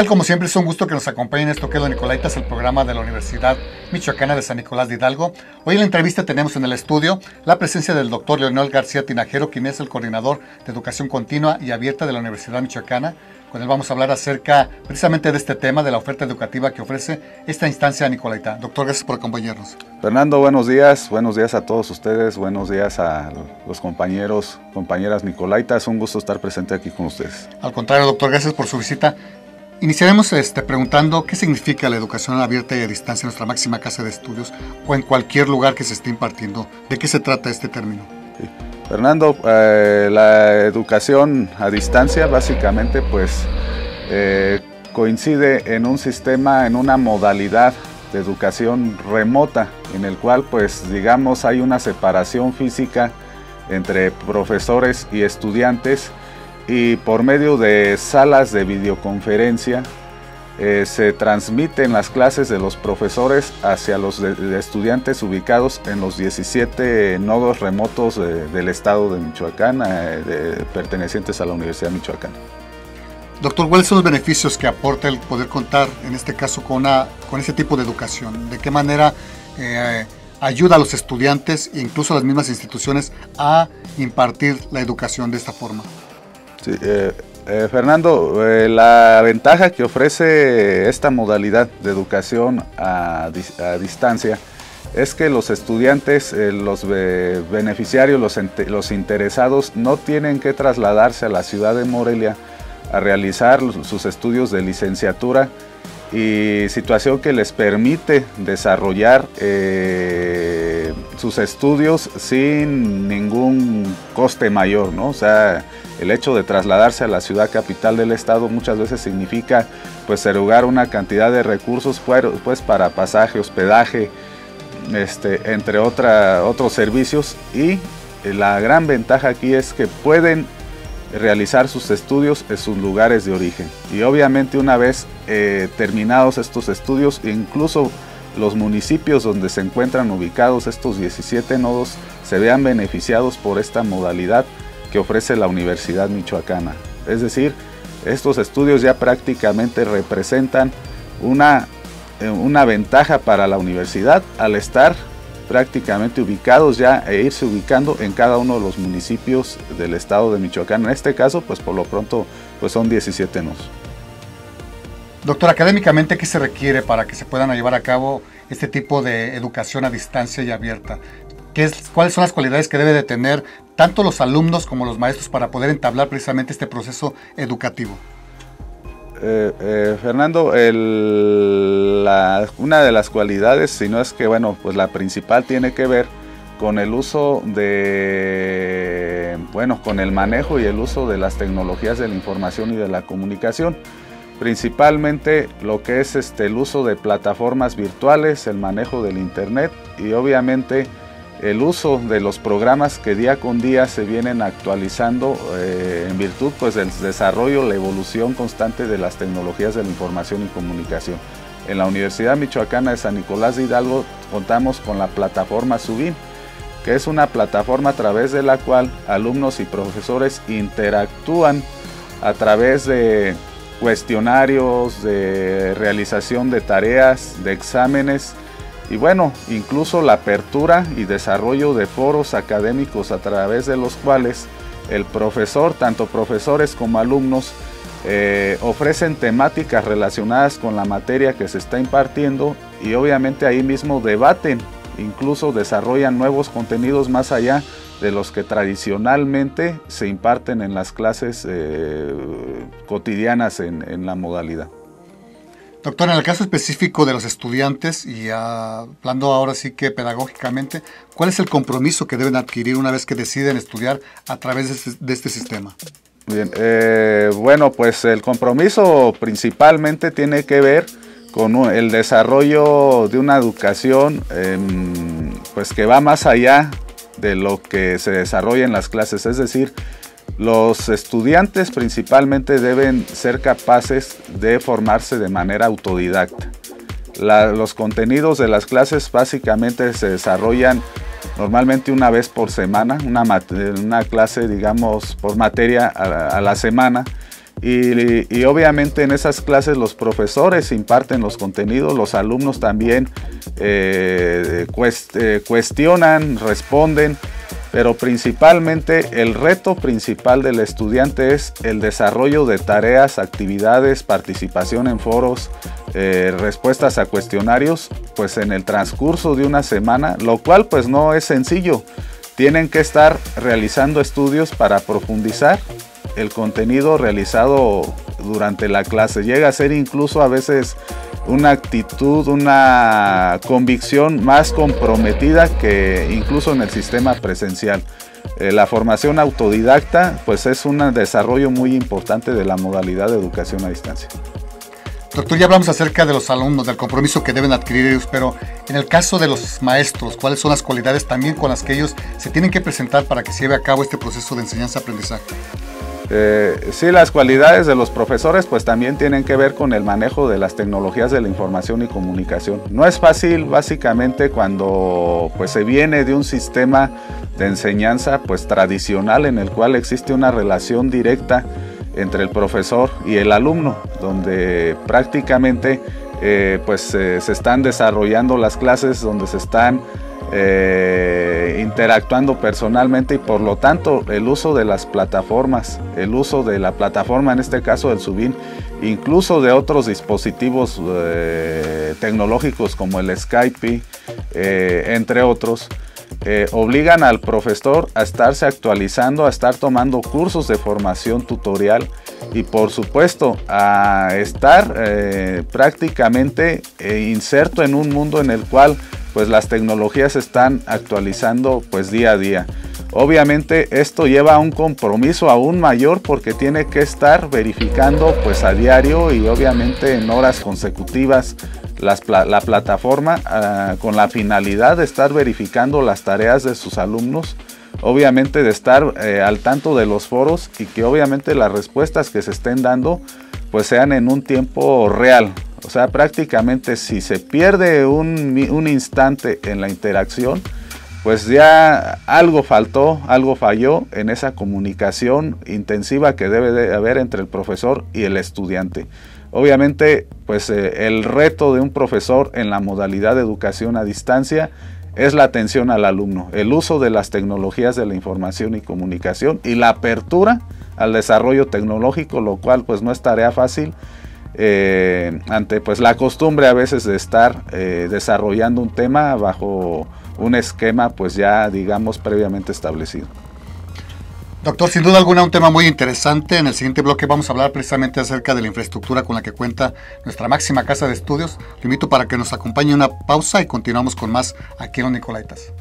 ¿Qué tal? Como siempre es un gusto que nos acompañen en esto que es Nicolaitas, el programa de la Universidad Michoacana de San Nicolás de Hidalgo. Hoy en la entrevista tenemos en el estudio la presencia del doctor Leonel García Tinajero, quien es el coordinador de educación continua y abierta de la Universidad Michoacana. Con él vamos a hablar acerca precisamente de este tema, de la oferta educativa que ofrece esta instancia Nicolaita. Doctor, gracias por acompañarnos. Fernando, buenos días. Buenos días a todos ustedes. Buenos días a los compañeros, compañeras Nicolaitas. Un gusto estar presente aquí con ustedes. Al contrario, doctor, gracias por su visita. Iniciaremos este, preguntando qué significa la educación abierta y a distancia en nuestra máxima casa de estudios o en cualquier lugar que se esté impartiendo. ¿De qué se trata este término? Fernando, eh, la educación a distancia básicamente pues eh, coincide en un sistema, en una modalidad de educación remota en el cual pues digamos hay una separación física entre profesores y estudiantes y por medio de salas de videoconferencia eh, se transmiten las clases de los profesores hacia los estudiantes ubicados en los 17 nodos remotos del estado de Michoacán, eh, pertenecientes a la Universidad de Michoacán. Doctor, ¿cuáles son los beneficios que aporta el poder contar, en este caso, con, una, ese tipo de educación? ¿De qué manera eh, ayuda a los estudiantes e incluso a las mismas instituciones a impartir la educación de esta forma? Sí, eh, eh, Fernando, eh, la ventaja que ofrece esta modalidad de educación a, distancia es que los estudiantes, los beneficiarios, los, los, interesados no tienen que trasladarse a la ciudad de Morelia a realizar sus estudios de licenciatura y situación que les permite desarrollar sus estudios sin ningún coste mayor, ¿no? O sea, el hecho de trasladarse a la ciudad capital del estado muchas veces significa pues erogar una cantidad de recursos pues para pasaje, hospedaje, este, entre otros servicios y la gran ventaja aquí es que pueden realizar sus estudios en sus lugares de origen y obviamente una vez eh, terminados estos estudios incluso los municipios donde se encuentran ubicados estos 17 nodos se vean beneficiados por esta modalidad que ofrece la Universidad Michoacana. Es decir, estos estudios ya prácticamente representan una, eh, una ventaja para la universidad al estar prácticamente ubicados ya e irse ubicando en cada uno de los municipios del estado de Michoacán. En este caso, pues por lo pronto, pues son 17 nodos. Doctor, académicamente, ¿qué se requiere para que se puedan llevar a cabo este tipo de educación a distancia y abierta? ¿Qué es, ¿Cuáles son las cualidades que debe de tener tanto los alumnos como los maestros para poder entablar precisamente este proceso educativo? Eh, eh, Fernando, una de las cualidades, si no es que, bueno, pues la principal tiene que ver con el uso de, bueno, con el manejo y el uso de las tecnologías de la información y de la comunicación. Principalmente lo que es este, el uso de plataformas virtuales, el manejo del Internet y obviamente el uso de los programas que día con día se vienen actualizando eh, en virtud pues, del desarrollo, la evolución constante de las tecnologías de la información y comunicación. En la Universidad Michoacana de San Nicolás de Hidalgo contamos con la plataforma Subim, que es una plataforma a través de la cual alumnos y profesores interactúan a través de cuestionarios, de realización de tareas, de exámenes, y bueno, incluso la apertura y desarrollo de foros académicos a través de los cuales el profesor, tanto profesores como alumnos, eh, ofrecen temáticas relacionadas con la materia que se está impartiendo y obviamente ahí mismo debaten, incluso desarrollan nuevos contenidos más allá de los que tradicionalmente se imparten en las clases eh, cotidianas en la modalidad. Doctor, en el caso específico de los estudiantes y hablando ahora sí que pedagógicamente, ¿cuál es el compromiso que deben adquirir una vez que deciden estudiar a través de este, este sistema? Bien, eh, bueno, pues el compromiso principalmente tiene que ver con el desarrollo de una educación em, pues que va más allá de lo que se desarrolla en las clases, es decir, los estudiantes principalmente deben ser capaces de formarse de manera autodidacta. los contenidos de las clases básicamente se desarrollan normalmente una vez por semana, una, clase digamos por materia a, la semana y, obviamente en esas clases los profesores imparten los contenidos, los alumnos también eh, eh, cuestionan, responden, pero principalmente el reto principal del estudiante es el desarrollo de tareas, actividades, participación en foros, eh, respuestas a cuestionarios, pues en el transcurso de una semana, lo cual pues no es sencillo. Tienen que estar realizando estudios para profundizar el contenido realizado durante la clase. Llega a ser incluso a veces una actitud, una convicción más comprometida que incluso en el sistema presencial. Eh, la formación autodidacta pues es un desarrollo muy importante de la modalidad de educación a distancia. Doctor, ya hablamos acerca de los alumnos, del compromiso que deben adquirir ellos, pero en el caso de los maestros, ¿cuáles son las cualidades también con las que ellos se tienen que presentar para que se lleve a cabo este proceso de enseñanza-aprendizaje? Eh, sí, las cualidades de los profesores pues también tienen que ver con el manejo de las tecnologías de la información y comunicación. No es fácil básicamente cuando pues se viene de un sistema de enseñanza pues tradicional en el cual existe una relación directa entre el profesor y el alumno, donde prácticamente eh, pues se están desarrollando las clases, donde se están eh, interactuando personalmente y por lo tanto el uso de las plataformas, el uso de la plataforma, en este caso del Subin, incluso de otros dispositivos eh, tecnológicos como el Skype, eh, entre otros, obligan al profesor a estarse actualizando, a estar tomando cursos de formación tutorial y por supuesto a estar prácticamente inserto en un mundo en el cual pues las tecnologías están actualizando pues día a día. Obviamente esto lleva a un compromiso aún mayor porque tiene que estar verificando pues a diario y obviamente en horas consecutivas la plataforma ah, con la finalidad de estar verificando las tareas de sus alumnos, obviamente de estar eh, al tanto de los foros y que obviamente las respuestas que se estén dando pues sean en un tiempo real, o sea, prácticamente si se pierde un, instante en la interacción, pues ya algo faltó, algo falló en esa comunicación intensiva que debe de haber entre el profesor y el estudiante. Obviamente, pues eh, el reto de un profesor en la modalidad de educación a distancia es la atención al alumno, el uso de las tecnologías de la información y comunicación y la apertura al desarrollo tecnológico, lo cual pues no es tarea fácil eh, ante pues la costumbre a veces de estar eh, desarrollando un tema bajo un esquema pues ya digamos previamente establecido. Doctor, sin duda alguna un tema muy interesante. En el siguiente bloque vamos a hablar precisamente acerca de la infraestructura con la que cuenta nuestra máxima casa de estudios. Le invito para que nos acompañe una pausa y continuamos con más aquí en los Nicolaitas.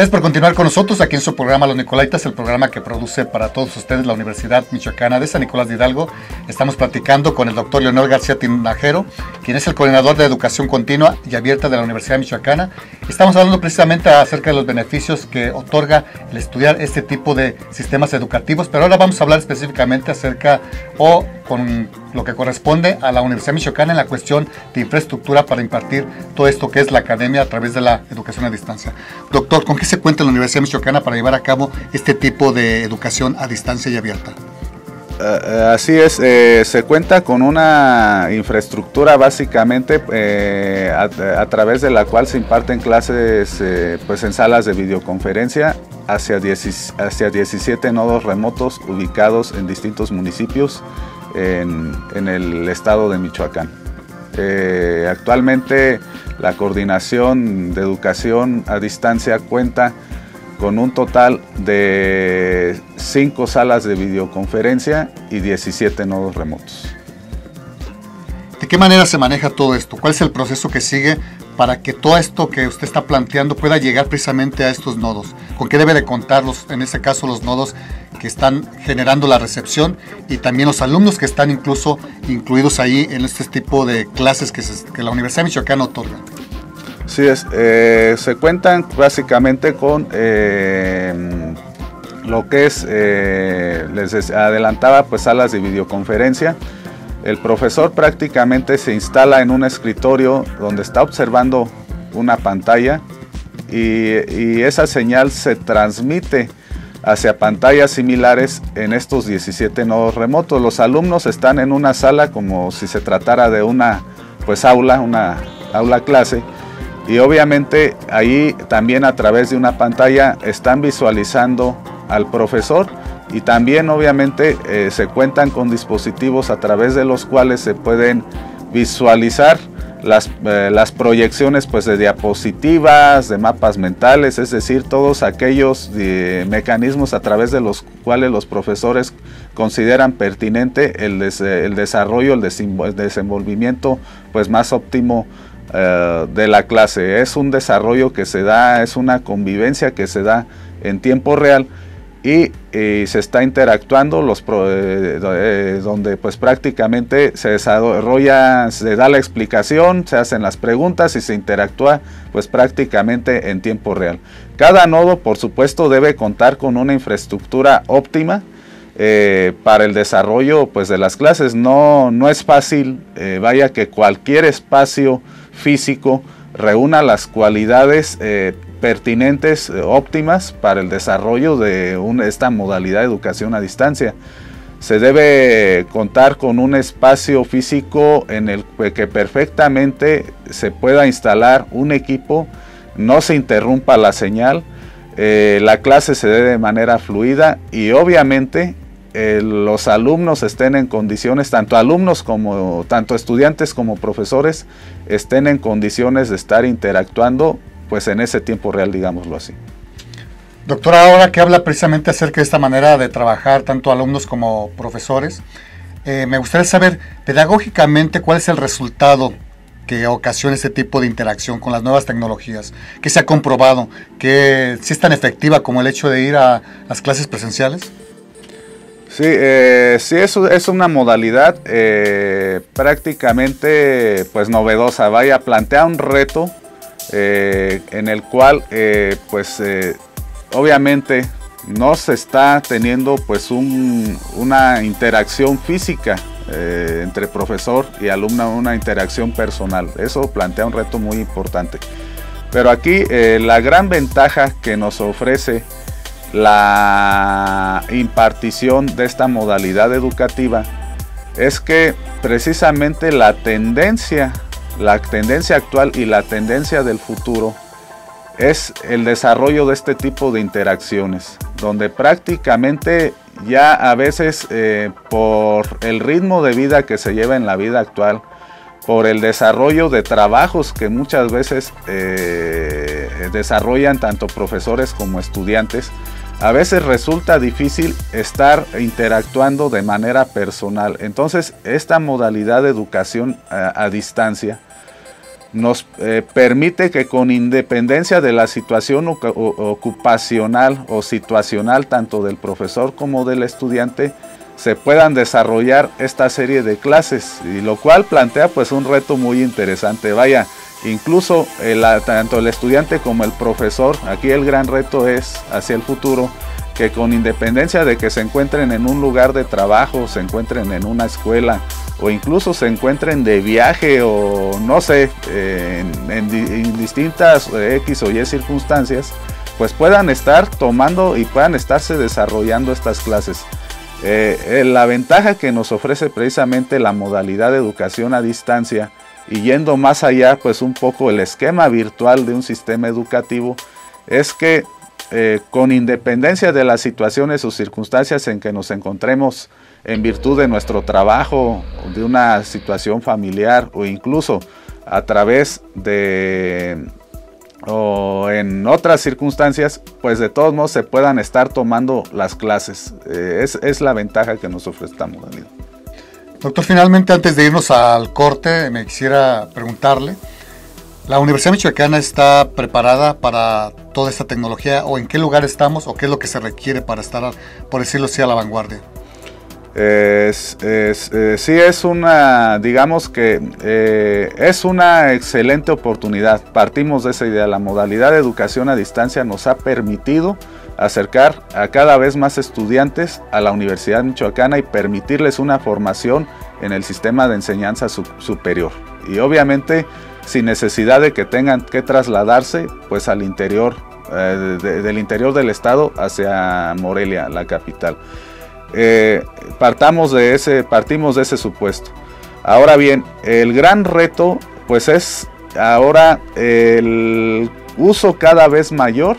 Gracias por continuar con nosotros aquí en su programa Los Nicolaitas, el programa que produce para todos ustedes la Universidad Michoacana de San Nicolás de Hidalgo. Estamos platicando con el doctor Leonel García Tinajero, quien es el coordinador de educación continua y abierta de la Universidad Michoacana. Estamos hablando precisamente acerca de los beneficios que otorga el estudiar este tipo de sistemas educativos, pero ahora vamos a hablar específicamente acerca o con lo que corresponde a la Universidad Michoacana en la cuestión de infraestructura para impartir todo esto que es la academia a través de la educación a distancia. Doctor, ¿con qué se cuenta la Universidad Michoacana para llevar a cabo este tipo de educación a distancia y abierta? Eh, eh, así es, eh, se cuenta con una infraestructura básicamente a, través de la cual se imparten clases pues en salas de videoconferencia hacia, hacia 17 nodos remotos ubicados en distintos municipios en, el estado de Michoacán. Eh, actualmente la coordinación de educación a distancia cuenta con un total de 5 salas de videoconferencia y 17 nodos remotos. ¿De qué manera se maneja todo esto? ¿Cuál es el proceso que sigue para que todo esto que usted está planteando pueda llegar precisamente a estos nodos? ¿Con qué debe de contar, en este caso, los nodos que están generando la recepción y también los alumnos que están incluso incluidos ahí en este tipo de clases que, la Universidad Michoacana otorga? Sí, eh, se cuentan básicamente con eh, lo que es, eh, les adelantaba, pues salas de videoconferencia. El profesor prácticamente se instala en un escritorio donde está observando una pantalla y, esa señal se transmite hacia pantallas similares en estos 17 nodos remotos. Los alumnos están en una sala como si se tratara de una pues aula, una aula clase y obviamente ahí también a través de una pantalla están visualizando al profesor y también obviamente eh, se cuentan con dispositivos a través de los cuales se pueden visualizar las, eh, las, proyecciones pues, de diapositivas, de mapas mentales, es decir, todos aquellos eh, mecanismos a través de los cuales los profesores consideran pertinente el, el desarrollo, el, desenvolvimiento pues, más óptimo de la clase. Es un desarrollo que se da, es una convivencia que se da en tiempo real y, se está interactuando los eh, eh, donde pues prácticamente se desarrolla se da la explicación se hacen las preguntas y se interactúa pues prácticamente en tiempo real. Cada nodo por supuesto debe contar con una infraestructura óptima eh, para el desarrollo pues de las clases. No no es fácil vaya que cualquier espacio físico reúna las cualidades pertinentes, eh, óptimas para el desarrollo de esta modalidad de educación a distancia. Se debe contar con un espacio físico en el que perfectamente se pueda instalar un equipo, no se interrumpa la señal, eh, la clase se dé de manera fluida y obviamente eh, los alumnos estén en condiciones, tanto alumnos como tanto estudiantes como profesores, estén en condiciones de estar interactuando pues en ese tiempo real, digámoslo así. Doctora, ahora que habla precisamente acerca de esta manera de trabajar, tanto alumnos como profesores, eh, me gustaría saber pedagógicamente cuál es el resultado que ocasiona este tipo de interacción con las nuevas tecnologías, que se ha comprobado, que si es tan efectiva como el hecho de ir a las clases presenciales. Sí, eh, sí es, es, una modalidad eh, prácticamente pues novedosa, vaya, plantea un reto eh, en el cual eh, pues eh, obviamente no se está teniendo pues una interacción física entre profesor y alumno, una interacción personal. Eso plantea un reto muy importante. Pero aquí la gran ventaja que nos ofrece la impartición de esta modalidad educativa es que precisamente la tendencia la tendencia actual y la tendencia del futuro es el desarrollo de este tipo de interacciones, donde prácticamente ya a veces eh, por el ritmo de vida que se lleva en la vida actual, por el desarrollo de trabajos que muchas veces eh, desarrollan tanto profesores como estudiantes, a veces resulta difícil estar interactuando de manera personal. Entonces, esta modalidad de educación a distancia, nos eh, permite que con independencia de la situación ocupacional o situacional tanto del profesor como del estudiante se puedan desarrollar esta serie de clases y lo cual plantea pues un reto muy interesante vaya incluso tanto el estudiante como el profesor aquí el gran reto es hacia el futuro que con independencia de que se encuentren en un lugar de trabajo se encuentren en una escuela o incluso se encuentren de viaje o no sé, en, distintas X o Y circunstancias, pues puedan estar tomando y puedan estarse desarrollando estas clases. Eh, eh, la ventaja que nos ofrece precisamente la modalidad de educación a distancia y yendo más allá, pues un poco el esquema virtual de un sistema educativo, es que eh, con independencia de las situaciones o circunstancias en que nos encontremos en virtud de nuestro trabajo, de una situación familiar o incluso a través de o en otras circunstancias, pues de todos modos se puedan estar tomando las clases. Eh, es, es, la ventaja que nos ofrece esta. Doctor, finalmente antes de irnos al corte, me quisiera preguntarle, ¿La Universidad Michoacana está preparada para toda esta tecnología o en qué lugar estamos o qué es lo que se requiere para estar, por decirlo así, a la vanguardia? Es, eh, sí es una, digamos que eh, es una excelente oportunidad. Partimos de esa idea. La modalidad de educación a distancia nos ha permitido acercar a cada vez más estudiantes a la Universidad Michoacana y permitirles una formación en el sistema de enseñanza superior. Y obviamente sin necesidad de que tengan que trasladarse pues al interior, eh, del interior del estado hacia Morelia, la capital. Eh, partamos de ese, partimos de ese supuesto. Ahora bien, el gran reto pues es ahora el uso cada vez mayor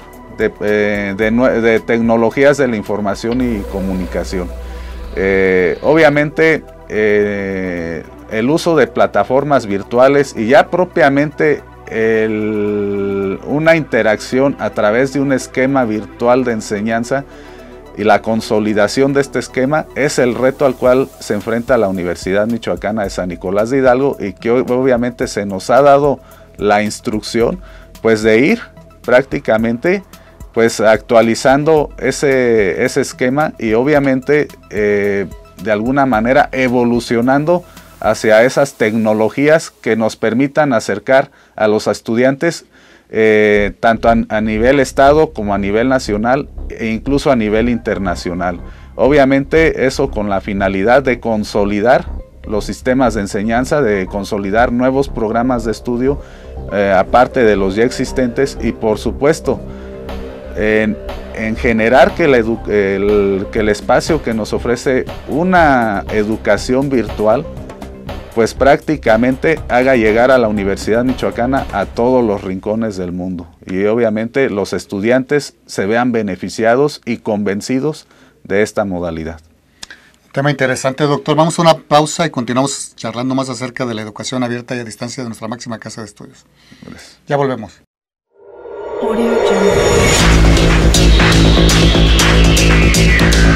de, eh, tecnologías de la información y comunicación. Eh, obviamente el uso de plataformas virtuales y ya propiamente una interacción a través de un esquema virtual de enseñanza y la consolidación de este esquema es el reto al cual se enfrenta la Universidad Michoacana de San Nicolás de Hidalgo y que obviamente se nos ha dado la instrucción pues de ir prácticamente pues actualizando ese, ese esquema y obviamente eh, de alguna manera evolucionando hacia esas tecnologías que nos permitan acercar a los estudiantes eh, tanto a, nivel estado como a nivel nacional e incluso a nivel internacional. Obviamente eso con la finalidad de consolidar los sistemas de enseñanza, de consolidar nuevos programas de estudio, eh, aparte de los ya existentes y por supuesto en, generar que, que el espacio que nos ofrece una educación virtual pues prácticamente haga llegar a la Universidad Michoacana a todos los rincones del mundo y obviamente los estudiantes se vean beneficiados y convencidos de esta modalidad. Tema interesante, doctor. Vamos a una pausa y continuamos charlando más acerca de la educación abierta y a distancia de nuestra máxima casa de estudios. Ya volvemos. Yeah.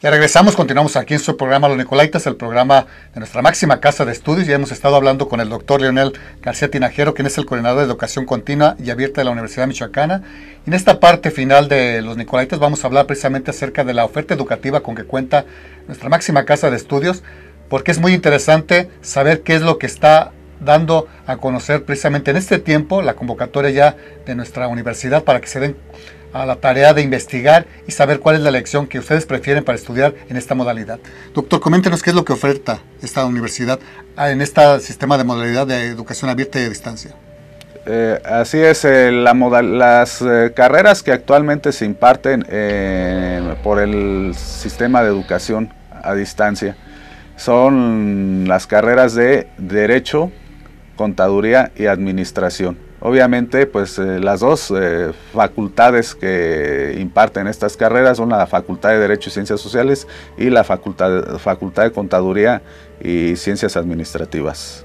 Ya regresamos, continuamos aquí en su programa Los Nicolaitas, el programa de nuestra máxima casa de estudios. Ya hemos estado hablando con el doctor Leonel García Tinajero, quien es el coordinador de educación continua y abierta de la Universidad Michoacana. En esta parte final de Los Nicolaitas vamos a hablar precisamente acerca de la oferta educativa con que cuenta nuestra máxima casa de estudios, porque es muy interesante saber qué es lo que está dando a conocer precisamente en este tiempo la convocatoria ya de nuestra universidad para que se den a la tarea de investigar y saber cuál es la lección que ustedes prefieren para estudiar en esta modalidad. Doctor, coméntenos qué es lo que oferta esta universidad en este sistema de modalidad de educación abierta y a distancia. Eh, así es, eh, la las eh, carreras que actualmente se imparten por el sistema de educación a distancia son las carreras de Derecho, Contaduría y Administración. Obviamente, pues eh, las dos eh, facultades que imparten estas carreras son la Facultad de Derecho y Ciencias Sociales y la Facultad, Facultad de Contaduría y Ciencias Administrativas.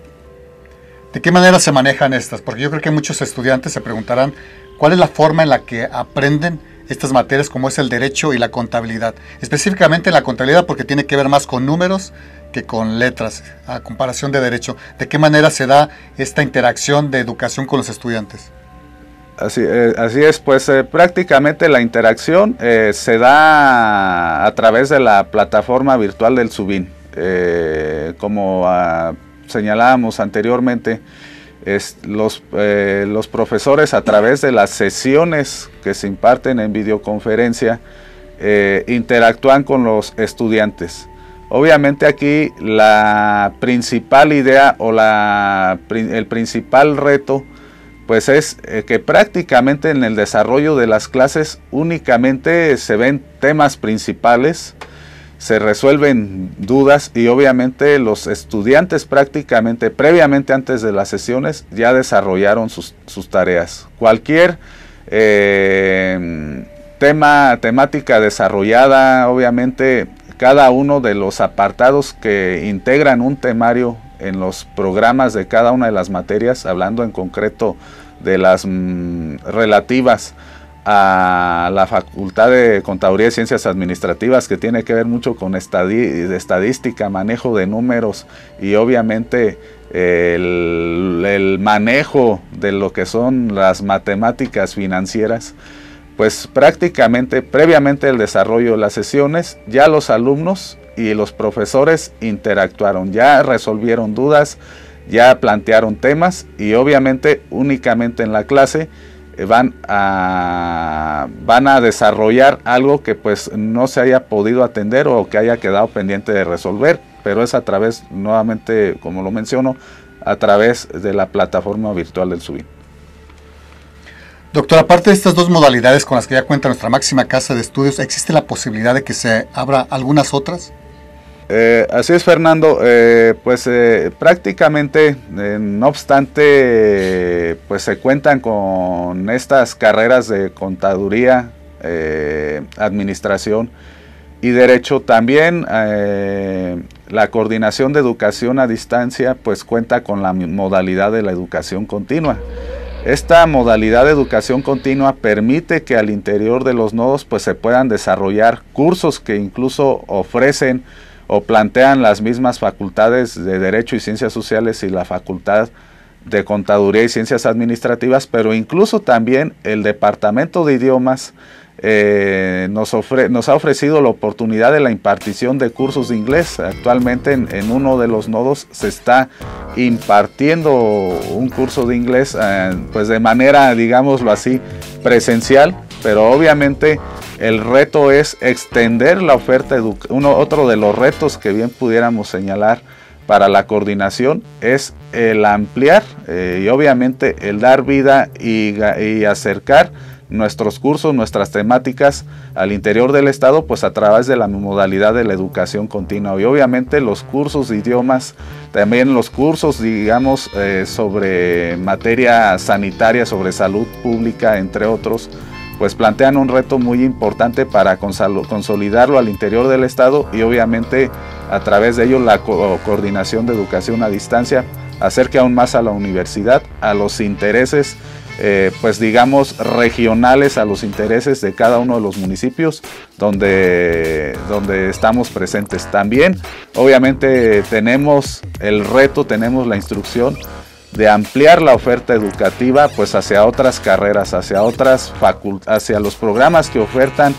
¿De qué manera se manejan estas? Porque yo creo que muchos estudiantes se preguntarán cuál es la forma en la que aprenden estas materias como es el derecho y la contabilidad. Específicamente la contabilidad porque tiene que ver más con números que con letras, a comparación de derecho. ¿De qué manera se da esta interacción de educación con los estudiantes? Así, eh, así es, pues eh, prácticamente la interacción eh, se da a través de la plataforma virtual del Subin. como ah, señalábamos anteriormente, los, los profesores a través de las sesiones que se imparten en videoconferencia interactúan con los estudiantes. Obviamente aquí la principal idea o la, el principal reto pues es eh, que prácticamente en el desarrollo de las clases únicamente se ven temas principales, se resuelven dudas y obviamente los estudiantes prácticamente previamente antes de las sesiones ya desarrollaron sus, tareas. Cualquier eh, tema, temática desarrollada, obviamente cada uno de los apartados que integran un temario en los programas de cada una de las materias, hablando en concreto de las mm, relativas a la Facultad de Contaduría y Ciencias Administrativas, que tiene que ver mucho con estadística, manejo de números y obviamente el, manejo de lo que son las matemáticas financieras, pues prácticamente previamente el desarrollo de las sesiones, ya los alumnos y los profesores interactuaron, ya resolvieron dudas, ya plantearon temas y obviamente únicamente en la clase van a, van a desarrollar algo que pues no se haya podido atender o que haya quedado pendiente de resolver, pero es a través, nuevamente, como lo menciono, a través de la plataforma virtual del SUBIN. Doctor, aparte de estas dos modalidades con las que ya cuenta nuestra máxima casa de estudios, ¿existe la posibilidad de que se abra algunas otras? Eh, así es, Fernando. Eh, pues eh, prácticamente, no obstante, pues se cuentan con estas carreras de contaduría, administración y derecho. También la coordinación de educación a distancia, pues cuenta con la modalidad de la educación continua. Esta modalidad de educación continua permite que al interior de los nodos pues se puedan desarrollar cursos que incluso ofrecen o plantean las mismas facultades de Derecho y Ciencias Sociales y la Facultad de Contaduría y Ciencias Administrativas, pero incluso también el Departamento de Idiomas eh, nos, nos, ha ofrecido la oportunidad de la impartición de cursos de inglés. Actualmente en, uno de los nodos se está impartiendo un curso de inglés eh, pues de manera, digámoslo así, presencial, pero obviamente el reto es extender la oferta Uno, otro de los retos que bien pudiéramos señalar para la coordinación es el ampliar eh, y obviamente el dar vida y, acercar nuestros cursos, nuestras temáticas al interior del Estado, pues a través de la modalidad de la educación continua. Y obviamente los cursos de idiomas, también los cursos, digamos, eh, sobre materia sanitaria, sobre salud pública, entre otros, pues plantean un reto muy importante para consolidarlo al interior del Estado y obviamente a través de ello la coordinación de educación a distancia acerque aún más a la universidad, a los intereses, eh, pues digamos, regionales, a los intereses de cada uno de los municipios donde, donde estamos presentes. También, obviamente, tenemos el reto, tenemos la instrucción de ampliar la oferta educativa pues hacia otras carreras, hacia otras hacia los programas que ofertan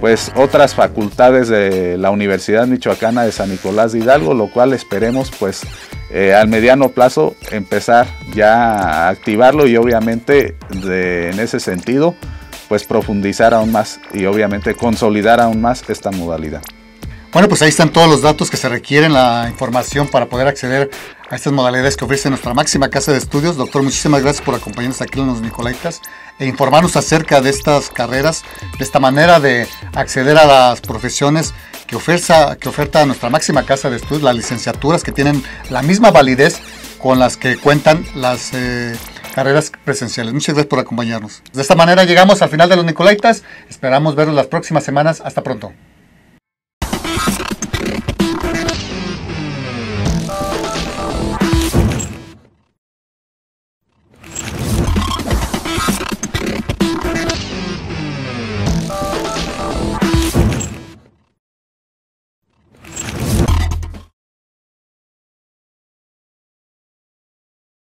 pues otras facultades de la Universidad Michoacana de San Nicolás de Hidalgo, lo cual esperemos pues eh, al mediano plazo empezar ya a activarlo y obviamente en ese sentido pues profundizar aún más y obviamente consolidar aún más esta modalidad. Bueno, pues ahí están todos los datos que se requieren, la información para poder acceder a estas modalidades que ofrece nuestra máxima casa de estudios. Doctor, muchísimas gracias por acompañarnos aquí en los Nicolaitas e informarnos acerca de estas carreras, de esta manera de acceder a las profesiones que, oferta, que oferta nuestra máxima casa de estudios, las licenciaturas que tienen la misma validez con las que cuentan las eh, carreras presenciales. Muchas gracias por acompañarnos. De esta manera llegamos al final de los Nicolaitas. Esperamos verlos las próximas semanas. Hasta pronto.